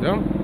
да?